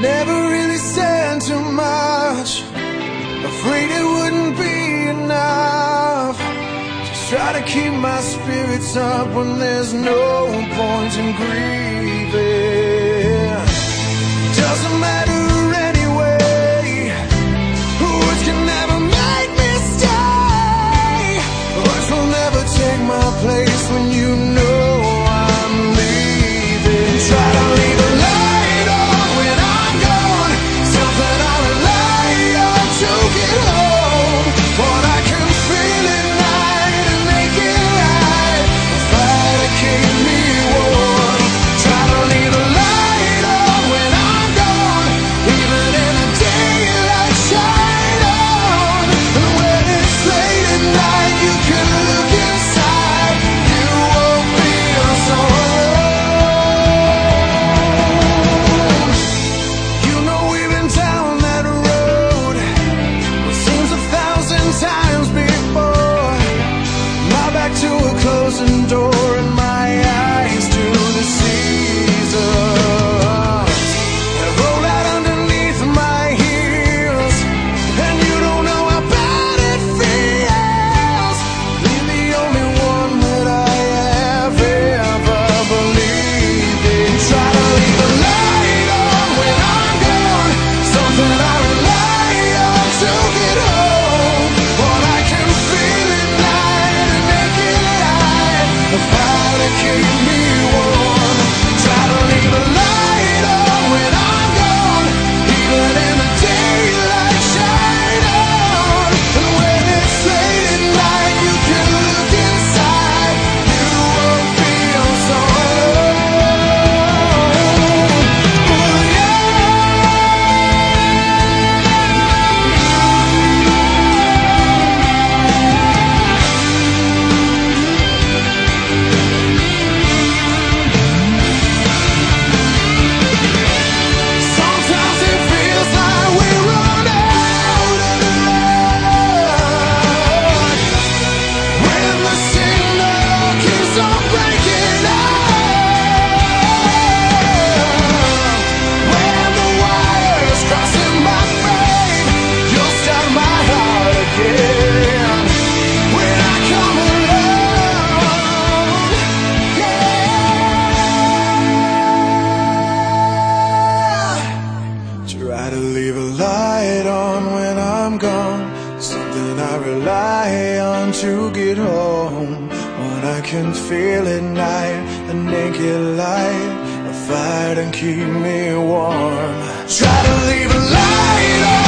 Never really said too much. Afraid it wouldn't be enough. Just try to keep my spirits up when there's no point in grieving. I rely on to get home. When I can feel at night, a naked light, a fire to keep me warm. Try to leave a light on.